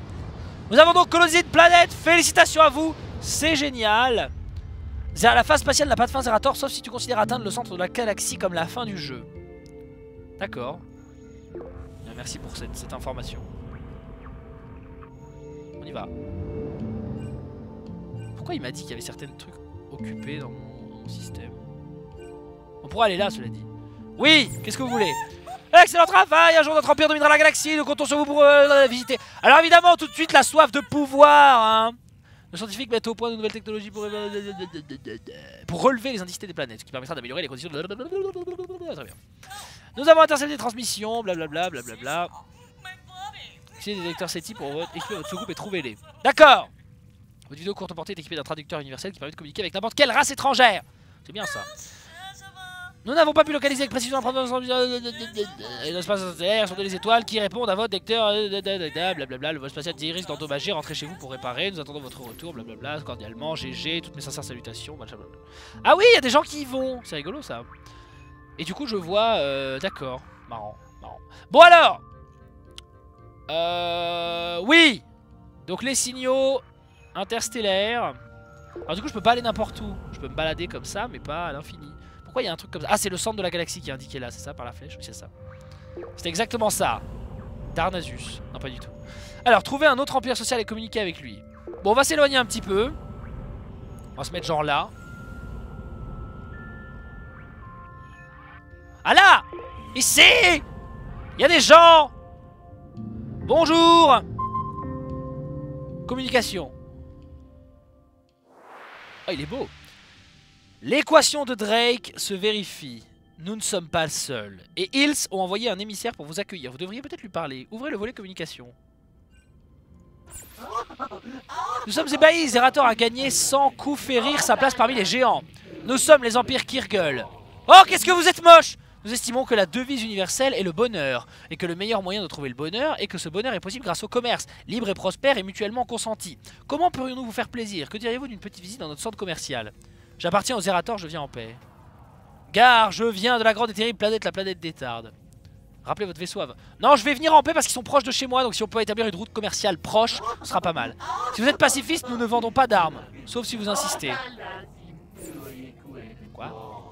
Nous avons donc colonisé une planète. Félicitations à vous. C'est génial. La phase spatiale n'a pas de fin Zerator, sauf si tu considères atteindre le centre de la galaxie comme la fin du jeu. D'accord. Merci pour cette, information. On y va. Pourquoi il m'a dit qu'il y avait certains trucs occupés dans mon, mon système? On pourra aller là, cela dit. Oui Qu'est-ce que vous voulez? Excellent travail Un jour notre empire dominera la galaxie, nous comptons sur vous pour euh, la visiter. Alors évidemment, tout de suite, la soif de pouvoir hein. Nos scientifiques mettent au point de nouvelles technologies pour, pour relever les indicités des planètes, ce qui permettra d'améliorer les conditions de... Très bien. Nous avons intercepté des transmissions, blablabla, blablabla. Utilisez des détecteurs SETI pour équiper votre sous-groupe et trouvez-les. D'accord Votre vidéo courte portée est équipée d'un traducteur universel qui permet de communiquer avec n'importe quelle race étrangère. C'est bien ça. Nous n'avons pas pu localiser avec précision l'espace stellaire sont des étoiles qui répondent à votre détecteur. Blablabla. Le vol spatial risque d'endommager. Rentrez chez vous pour réparer. Nous attendons votre retour. Blablabla. Cordialement. GG. Toutes mes sincères salutations. Ah oui, il y a des gens qui y vont. C'est rigolo ça. Et du coup, je vois. Euh, D'accord. Marrant. Marrant. Bon alors. Euh. Oui. Donc les signaux interstellaires. Alors du coup, je peux pas aller n'importe où. Je peux me balader comme ça, mais pas à l'infini. Pourquoi il y a un truc comme ça Ah, c'est le centre de la galaxie qui est indiqué là, c'est ça, par la flèche c'est ça. C'est exactement ça. Darnasus. Non, pas du tout. Alors, trouver un autre empire social et communiquer avec lui. Bon, on va s'éloigner un petit peu. On va se mettre genre là. Ah là Ici Il y a des gens Bonjour Communication. Oh, il est beau L'équation de Drake se vérifie. Nous ne sommes pas seuls. Et Hills ont envoyé un émissaire pour vous accueillir. Vous devriez peut-être lui parler. Ouvrez le volet communication. Nous sommes ébahis. Zerator a gagné sans coup férir sa place parmi les géants. Nous sommes les empires Kirgul. Oh, qu'est-ce que vous êtes moche Nous estimons que la devise universelle est le bonheur. Et que le meilleur moyen de trouver le bonheur est que ce bonheur est possible grâce au commerce. Libre et prospère et mutuellement consenti. Comment pourrions-nous vous faire plaisir? Que diriez-vous d'une petite visite dans notre centre commercial? J'appartiens aux Zerator, je viens en paix. Gare, je viens de la grande et terrible planète, la planète d'Etard. Rappelez votre vaisseau avant. Non, je vais venir en paix parce qu'ils sont proches de chez moi, donc si on peut établir une route commerciale proche, ce sera pas mal. Si vous êtes pacifiste, nous ne vendons pas d'armes, sauf si vous insistez. Quoi?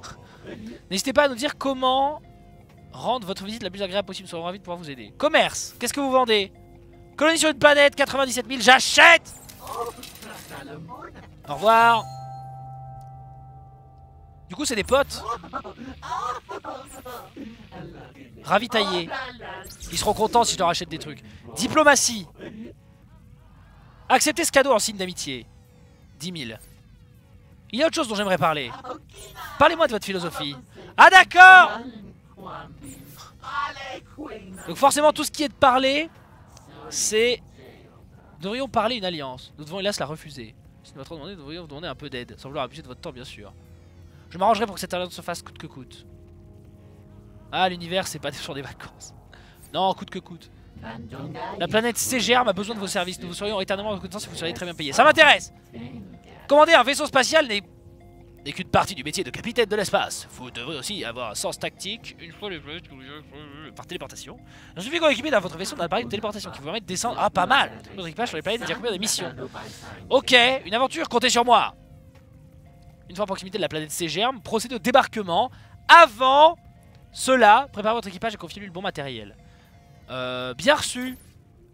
N'hésitez pas à nous dire comment rendre votre visite la plus agréable possible. Nous serons ravis de pouvoir vous aider. Commerce, qu'est-ce que vous vendez? Colonie sur une planète, 97 000, j'achète Au revoir du coup, c'est des potes. Ravitaillés. Ils seront contents si je leur achète des trucs. Diplomatie. Acceptez ce cadeau en signe d'amitié. 10 000. Il y a autre chose dont j'aimerais parler. Parlez-moi de votre philosophie. Ah d'accord Donc forcément, tout ce qui est de parler, c'est... Nous devrions parler une alliance. Nous devons hélas la refuser. Si nous demandé, nous devrions vous demander un peu d'aide. Sans vouloir abuser de votre temps, bien sûr. Je m'arrangerai pour que cette alliance se fasse coûte que coûte. Ah, l'univers, c'est pas [laughs] sur des vacances. Non, coûte que coûte. La planète CGR a besoin de vos services. Nous vous serions éternellement reconnaissants si vous seriez très bien payé. Ça m'intéresse Commander un vaisseau spatial n'est qu'une partie du métier de capitaine de l'espace. Vous devrez aussi avoir un sens tactique une fois les par téléportation. Je suis équipé dans votre vaisseau d'un appareil de téléportation qui vous permet de descendre. Ah, pas mal Notre équipage sur les planètes et d'accomplir des missions. Ok, une aventure, comptez sur moi une fois à proximité de la planète C-Germe, procédez au débarquement. Avant cela, préparez votre équipage et confiez-lui le bon matériel. Euh, bien reçu.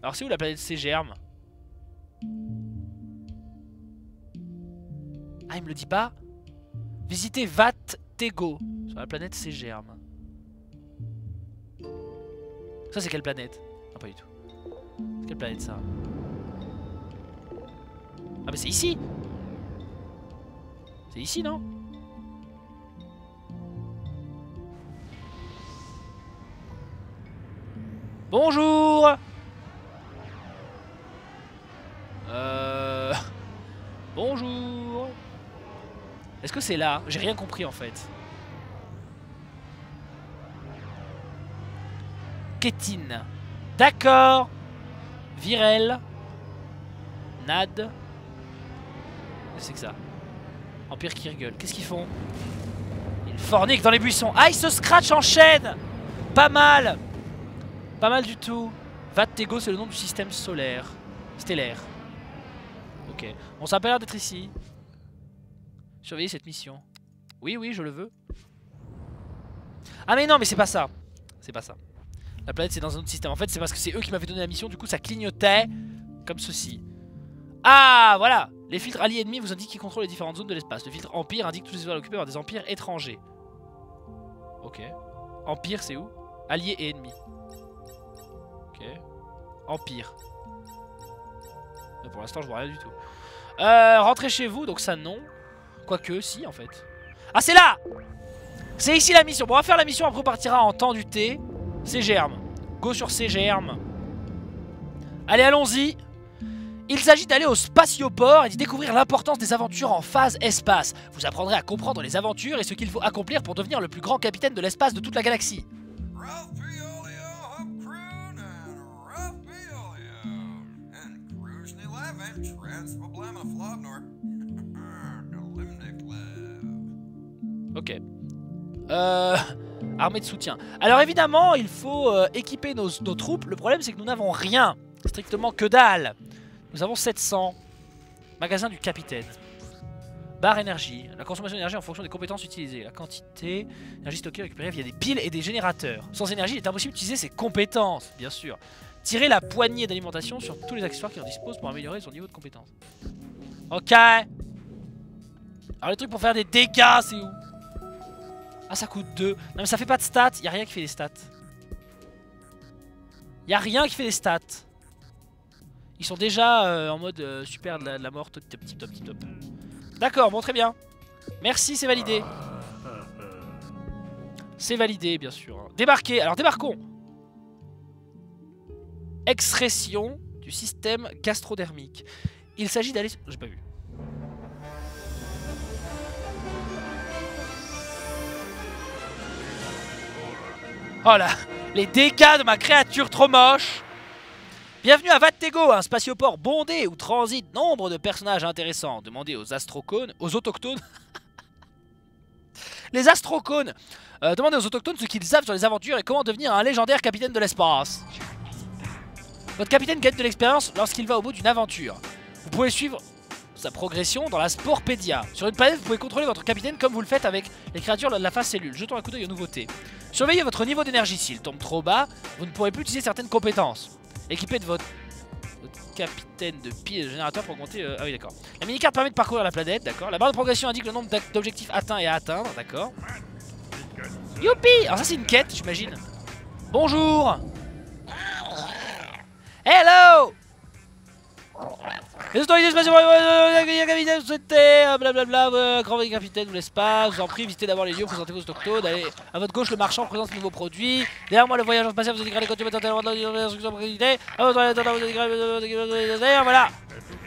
Alors c'est où la planète C-Germe Ah, il me le dit pas Visitez Vat Tego sur la planète C-Germe. Ça c'est quelle planète? Ah pas du tout. C'est quelle planète ça? Ah mais c'est ici c'est ici, non Bonjour Euh... Bonjour Est-ce que c'est là J'ai rien compris en fait. Kétine. D'accord Virel. Nad. C'est que ça Empire Kirgul. Qu'est-ce qu'ils font Ils forniquent dans les buissons. Ah, ils se scratch en chaîne Pas mal Pas mal du tout. Vattego, c'est le nom du système solaire. Stellaire. Ok. A pas l'air d'être ici. Surveillez cette mission. Oui, oui, je le veux. Ah mais non, mais c'est pas ça. C'est pas ça. La planète c'est dans un autre système. En fait c'est parce que c'est eux qui m'avaient donné la mission, du coup ça clignotait comme ceci. Ah voilà Les filtres alliés ennemis vous indiquent qui contrôlent les différentes zones de l'espace. Le filtre empire indique tous les zones occupées par des empires étrangers. Ok. Empire c'est où? Alliés et ennemis. Ok. Empire. Mais pour l'instant je vois rien du tout. Euh, rentrez chez vous, donc ça non. Quoique, si en fait. Ah c'est là C'est ici la mission. Bon on va faire la mission, après on partira en temps du thé. C'est germe. Go sur ces. Allez allons-y il s'agit d'aller au spatioport et d'y découvrir l'importance des aventures en phase espace. Vous apprendrez à comprendre les aventures et ce qu'il faut accomplir pour devenir le plus grand capitaine de l'espace de toute la galaxie. [laughs] Ok. Euh... Armée de soutien. Alors évidemment, il faut euh, équiper nos, nos troupes. Le problème, c'est que nous n'avons rien. Strictement que dalle. Nous avons 700. Magasin du capitaine. Barre énergie. La consommation d'énergie en fonction des compétences utilisées. La quantité d'énergie stockée récupérée via des piles et des générateurs. Sans énergie, il est impossible d'utiliser ses compétences, bien sûr. Tirer la poignée d'alimentation sur tous les accessoires qui en disposent pour améliorer son niveau de compétence. Ok. Alors les trucs pour faire des dégâts, c'est où? Ah, ça coûte 2. Non mais ça fait pas de stats. Y a rien qui fait des stats. Y a rien qui fait des stats. Ils sont déjà euh, en mode euh, super de la, mort, top, top, top, top. D'accord, bon, très bien. Merci, c'est validé. C'est validé, bien sûr. Hein. Débarquer, alors débarquons. Excrétion du système gastrodermique. Il s'agit d'aller... J'ai pas vu. Oh là Les dégâts de ma créature trop moche Bienvenue à Vattego, un spatioport bondé où transitent nombre de personnages intéressants. Demandez aux astrocones, aux autochtones. [laughs] les astrocones. Euh, demandez aux autochtones ce qu'ils savent sur les aventures et comment devenir un légendaire capitaine de l'espace. Votre capitaine gagne de l'expérience lorsqu'il va au bout d'une aventure. Vous pouvez suivre sa progression dans la Sportpedia. Sur une planète, vous pouvez contrôler votre capitaine comme vous le faites avec les créatures de la phase cellule. Jetons un coup d'œil aux nouveautés. Surveillez votre niveau d'énergie. S'il tombe trop bas, vous ne pourrez plus utiliser certaines compétences. Équipé de votre, capitaine de pied de générateur pour compter... Euh, ah oui, d'accord. La mini-carte permet de parcourir la planète, d'accord. La barre de progression indique le nombre d'objectifs atteints et à atteindre, d'accord. Youpi Alors ça, c'est une quête, j'imagine. Bonjour Hello les autorités capitaine, souhaitez, blablabla, grand capitaine de l'espace, vous en prie, visitez d'abord les lieux, présentez vos autochtones, allez, à votre gauche, le marchand présente de nouveaux produits, derrière moi, le voyageur spatial, vous l'instruction présidée, à vous voilà.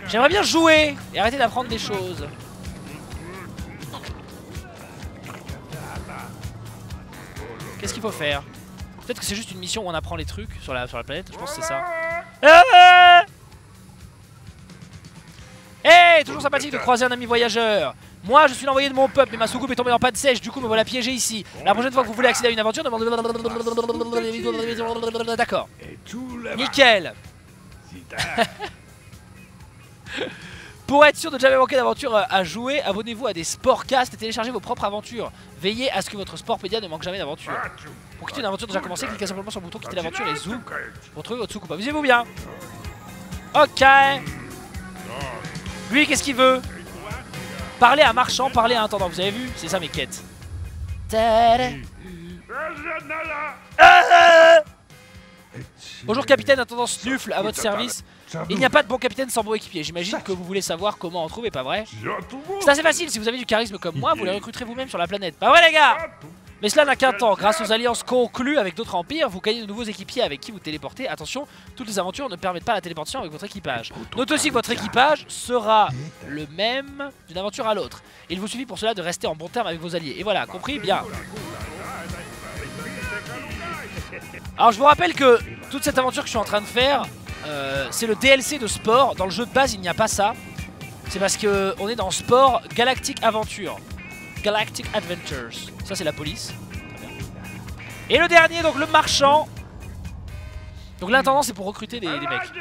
J'aimerais bien jouer et arrêter d'apprendre des choses. Qu'est-ce qu'il faut faire? Peut-être que c'est juste une mission où on apprend les trucs sur la, sur la planète, je pense que c'est ça. Ah Hey, toujours sympathique de croiser un ami voyageur. Moi, je suis l'envoyé de mon peuple, mais ma soucoupe est tombée en panne sèche, du coup me voilà piégé ici. La prochaine fois que vous voulez accéder à une aventure, demandez... D'accord. Nickel. [laughs] Pour être sûr de ne jamais manquer d'aventure à jouer, abonnez-vous à des sportcasts et téléchargez vos propres aventures. Veillez à ce que votre Sportpedia ne manque jamais d'aventure. Pour quitter une aventure déjà commencée, cliquez simplement sur le bouton quitter l'aventure et zoom pour trouver votre soucoupe. Amusez-vous bien. Ok. Lui, qu'est-ce qu'il veut Parler à un marchand, parler à un intendant. Vous avez vu C'est ça mes quêtes. Bonjour capitaine, intendant Snuffle, à votre service. Il n'y a pas de bon capitaine sans bon équipier. J'imagine que vous voulez savoir comment en trouver, pas vrai C'est assez facile, si vous avez du charisme comme moi, vous les recruterez vous-même sur la planète. Pas vrai les gars mais cela n'a qu'un temps. Grâce aux alliances conclues avec d'autres empires, vous gagnez de nouveaux équipiers avec qui vous téléportez. Attention, toutes les aventures ne permettent pas la téléportation avec votre équipage. Notez aussi que votre équipage sera le même d'une aventure à l'autre. Il vous suffit pour cela de rester en bon terme avec vos alliés. Et voilà, compris Bien. Alors je vous rappelle que toute cette aventure que je suis en train de faire, euh, c'est le DLC de sport. Dans le jeu de base, il n'y a pas ça. C'est parce qu'on est dans sport Galactic Aventure. Galactic Adventures. Ça, c'est la police. Et le dernier, donc le marchand. Donc l'intendant, c'est pour recruter des, des mecs.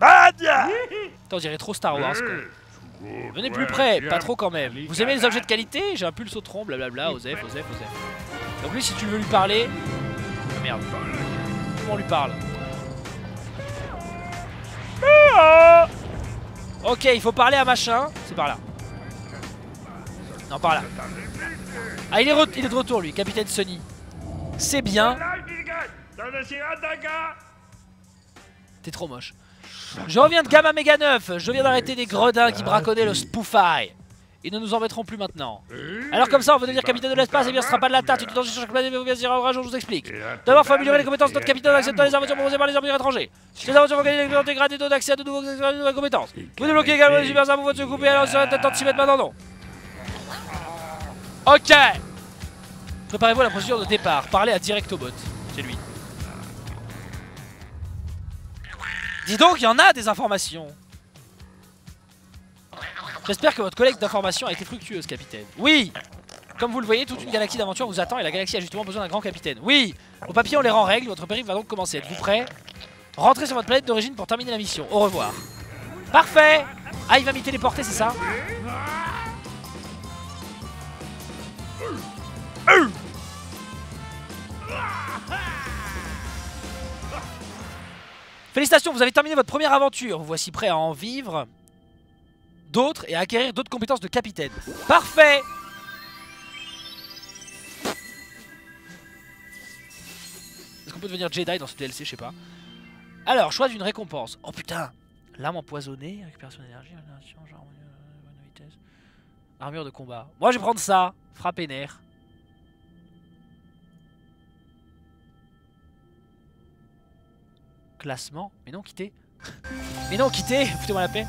Attends, on dirait trop Star Wars, quoi. Venez plus près, pas trop quand même. Vous aimez les objets de qualité? J'ai un pulsotron, blablabla, Osef, Osef, Osef. Donc lui, si tu veux lui parler... Ah, merde. moment on lui parle? Ok, il faut parler à machin. C'est par là. Non, par là. Ah, il est, il est de retour, lui, capitaine Sony. C'est bien. T'es trop moche. Je reviens de Gamma Mega 9. Je viens d'arrêter des gredins qui braconnaient le Spoofy. Ils ne nous embêteront plus maintenant. Alors comme ça, on veut devenir capitaine de l'espace, et bien ce sera pas de la tarte, tu danger sur chaque planète, mais vous bien dire jour, je vous explique. D'abord, faut améliorer les compétences de notre capitaine en acceptant les aventures proposées par les empires étrangers. Les aventures vont gagner des intégrales et d'accès à de nouvelles compétences. Vous débloquez également les super armes pour votre couper, alors va être temps de s'y mettre maintenant, Ok Préparez-vous à la procédure de départ, parlez à Directobot. C'est lui. Dis donc, il y en a des informations J'espère que votre collecte d'informations a été fructueuse, capitaine. Oui Comme vous le voyez, toute une galaxie d'aventures vous attend et la galaxie a justement besoin d'un grand capitaine. Oui Vos papiers, on les rend règle, votre périple va donc commencer. Êtes-vous prêt? Rentrez sur votre planète d'origine pour terminer la mission. Au revoir. Parfait Ah, il va m'y téléporter, c'est ça? Félicitations, vous avez terminé votre première aventure. Vous voici prêt à en vivre d'autres et à acquérir d'autres compétences de capitaine. Parfait Est-ce qu'on peut devenir Jedi dans ce DLC Je sais pas. Alors, choix d'une récompense. Oh putain Lame empoisonnée, récupération d'énergie, vitesse. Armure de combat. Moi, je vais prendre ça. Frappe et nerf. Classement. Mais non, quittez. [laughs] Mais non, quittez [laughs] Foutez-moi la paix.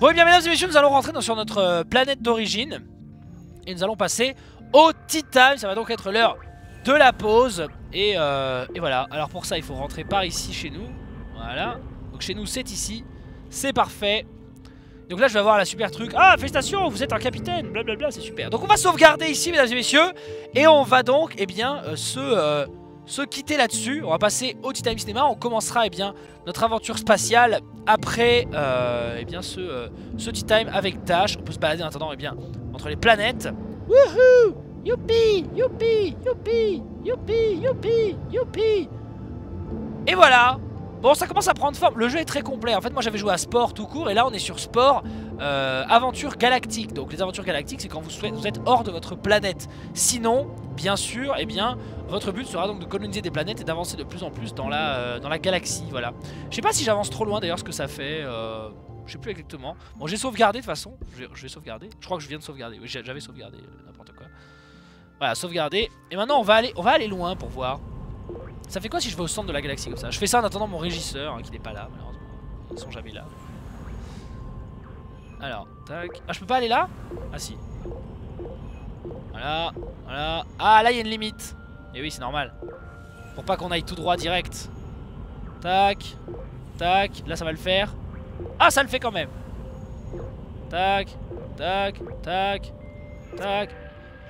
Bon et eh bien mesdames et messieurs nous allons rentrer sur notre euh, planète d'origine. Et nous allons passer au Time Ça va donc être l'heure de la pause. Et, euh, et, voilà. Alors pour ça il faut rentrer par ici chez nous. Voilà. Donc chez nous c'est ici. C'est parfait. Donc là je vais avoir la super truc. Ah félicitations vous êtes un capitaine. Blablabla c'est super. Donc on va sauvegarder ici mesdames et messieurs. Et on va donc eh bien euh, se se quitter là-dessus. On va passer au Tea Time Cinema. On commencera eh bien, notre aventure spatiale après euh, eh bien, ce, euh, ce Tea Time avec Dash. On peut se balader en attendant eh bien, entre les planètes. Wouhou! Youpi! Youpi! Youpi! Youpi! Youpi! Youpi! Et voilà Bon, ça commence à prendre forme. Le jeu est très complet. En fait, moi, j'avais joué à sport tout court. Et là, on est sur sport euh, aventure galactique. Donc, les aventures galactiques, c'est quand vous, êtes hors de votre planète. Sinon, bien sûr, eh bien, votre but sera donc de coloniser des planètes et d'avancer de plus en plus dans la, euh, dans la galaxie. Voilà. Je sais pas si j'avance trop loin, d'ailleurs, ce que ça fait. Euh, je sais plus exactement. Bon, j'ai sauvegardé, de toute façon. Je vais, sauvegarder. Je crois que je viens de sauvegarder. Oui, j'avais sauvegardé, n'importe quoi. Voilà, sauvegarder. Et maintenant, on va aller, on va aller loin pour voir. Ça fait quoi si je vais au centre de la galaxie comme ça? Je fais ça en attendant mon régisseur hein, qui n'est pas là malheureusement. Ils sont jamais là. Alors, tac. Ah, je peux pas aller là? Ah si. Voilà, voilà. Ah, là il y a une limite. Et oui, c'est normal. Pour pas qu'on aille tout droit direct. Tac. Tac. Là, ça va le faire. Ah, ça le fait quand même. Tac. Tac. Tac. Tac.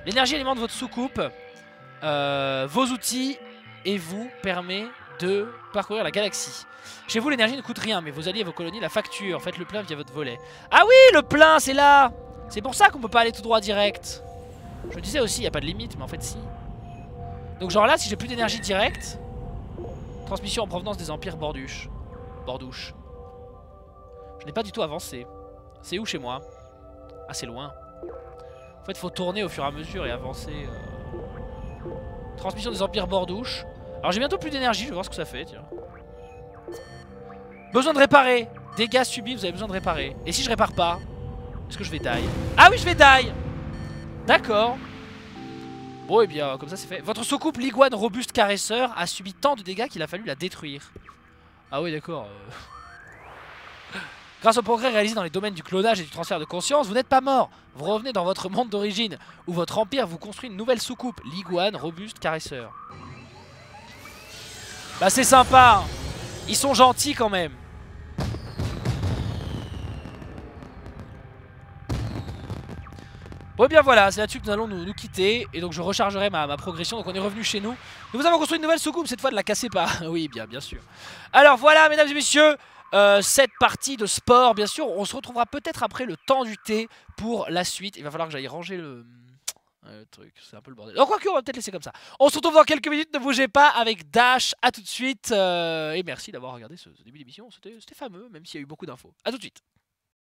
L'énergie alimente votre soucoupe. Euh, vos outils et vous permet de parcourir la galaxie. Chez vous, l'énergie ne coûte rien, mais vos alliés et vos colonies la facture. Faites le plein via votre volet. Ah oui, le plein, c'est là C'est pour ça qu'on peut pas aller tout droit direct. Je disais aussi, il n'y a pas de limite, mais en fait, si. Donc genre là, si j'ai plus d'énergie directe, transmission en provenance des empires bordouches. Bordouche. Je n'ai pas du tout avancé. C'est où chez moi? Ah, c'est loin. En fait, faut tourner au fur et à mesure et avancer. Euh. Transmission des empires bordouches. Alors j'ai bientôt plus d'énergie, je vais voir ce que ça fait, tiens. Besoin de réparer Dégâts subis, vous avez besoin de réparer. Et si je répare pas Est-ce que je vais die? Ah oui, je vais die D'accord. Bon, et eh bien, comme ça c'est fait. Votre soucoupe Liguane Robuste Caresseur a subi tant de dégâts qu'il a fallu la détruire. Ah oui, d'accord. Euh. [laughs] Grâce au progrès réalisé dans les domaines du clonage et du transfert de conscience, vous n'êtes pas mort. Vous revenez dans votre monde d'origine, où votre empire vous construit une nouvelle soucoupe, Liguane Robuste Caresseur. Bah c'est sympa hein. Ils sont gentils quand même. Bon et bien voilà, c'est là-dessus que nous allons nous, quitter. Et donc je rechargerai ma, progression. Donc on est revenu chez nous. Nous avons construit une nouvelle soucoupe, cette fois ne la cassez pas. [laughs] Oui bien bien sûr. Alors voilà mesdames et messieurs euh, cette partie de sport bien sûr. On se retrouvera peut-être après le temps du thé Pour la suite. Il va falloir que j'aille ranger le... le truc, c'est un peu le bordel. Donc, quoi on va peut-être laisser comme ça. On se retrouve dans quelques minutes, ne bougez pas avec Dash. À tout de suite. Euh, et merci d'avoir regardé ce, ce début d'émission. C'était fameux, même s'il y a eu beaucoup d'infos. À tout de suite.